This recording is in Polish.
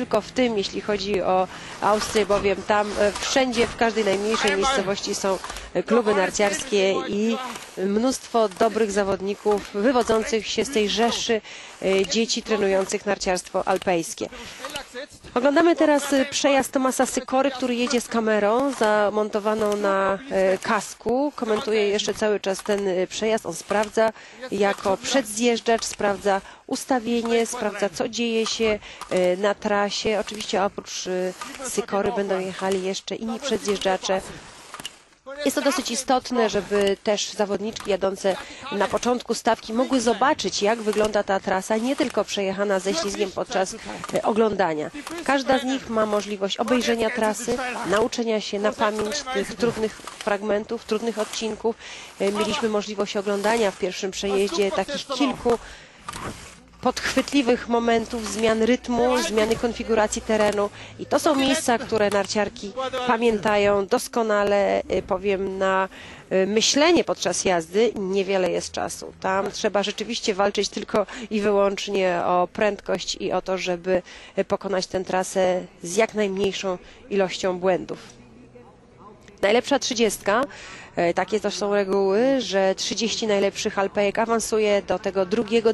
tylko w tym, jeśli chodzi o Austrię, bowiem tam e, wszędzie, w każdej najmniejszej miejscowości są e, kluby narciarskie i mnóstwo dobrych zawodników wywodzących się z tej rzeszy e, dzieci trenujących narciarstwo alpejskie. Oglądamy teraz e, przejazd Tomasa Sykory, który jedzie z kamerą zamontowaną na e, kasku. Komentuje jeszcze cały czas ten e, przejazd. On sprawdza jako przedzjeżdżacz, sprawdza ustawienie, sprawdza co dzieje się na trasie. Oczywiście oprócz Sykory będą jechali jeszcze inni przedzjeżdżacze. Jest to dosyć istotne, żeby też zawodniczki jadące na początku stawki mogły zobaczyć, jak wygląda ta trasa, nie tylko przejechana ze ślizgiem podczas e, oglądania. Każda z nich ma możliwość obejrzenia trasy, nauczenia się na pamięć tych trudnych fragmentów, trudnych odcinków. E, Mieliśmy możliwość oglądania w pierwszym przejeździe takich kilku podchwytliwych momentów, zmian rytmu, zmiany konfiguracji terenu i to są miejsca, które narciarki pamiętają doskonale, y, powiem na y, myślenie podczas jazdy niewiele jest czasu. Tam trzeba rzeczywiście walczyć tylko i wyłącznie o prędkość i o to, żeby y, pokonać tę trasę z jak najmniejszą ilością błędów. Najlepsza trzydziestka, takie to są reguły, że 30 najlepszych alpejek awansuje do tego drugiego